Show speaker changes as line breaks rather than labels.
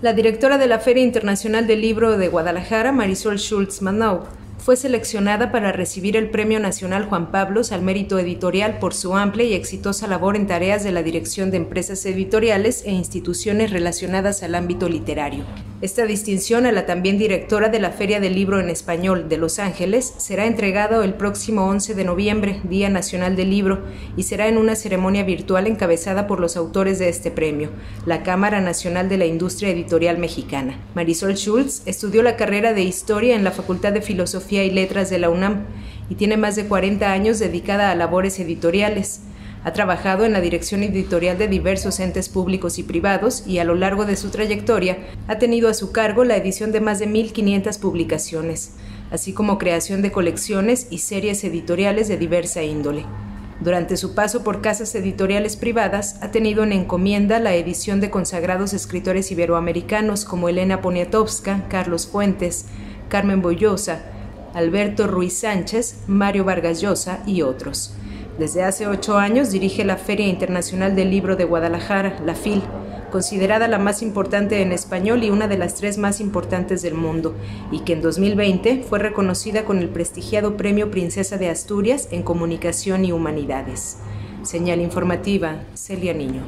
La directora de la Feria Internacional del Libro de Guadalajara, Marisol Schultz Manau, fue seleccionada para recibir el Premio Nacional Juan Pablos al mérito editorial por su amplia y exitosa labor en tareas de la Dirección de Empresas Editoriales e instituciones relacionadas al ámbito literario. Esta distinción a la también directora de la Feria del Libro en Español de Los Ángeles será entregada el próximo 11 de noviembre, Día Nacional del Libro, y será en una ceremonia virtual encabezada por los autores de este premio, la Cámara Nacional de la Industria Editorial Mexicana. Marisol Schultz estudió la carrera de Historia en la Facultad de Filosofía y Letras de la UNAM y tiene más de 40 años dedicada a labores editoriales. Ha trabajado en la dirección editorial de diversos entes públicos y privados y a lo largo de su trayectoria ha tenido a su cargo la edición de más de 1.500 publicaciones, así como creación de colecciones y series editoriales de diversa índole. Durante su paso por casas editoriales privadas, ha tenido en encomienda la edición de consagrados escritores iberoamericanos como Elena Poniatowska, Carlos Fuentes, Carmen Boyosa, Alberto Ruiz Sánchez, Mario Vargas Llosa y otros. Desde hace ocho años dirige la Feria Internacional del Libro de Guadalajara, la FIL, considerada la más importante en español y una de las tres más importantes del mundo, y que en 2020 fue reconocida con el prestigiado Premio Princesa de Asturias en Comunicación y Humanidades. Señal informativa, Celia Niño.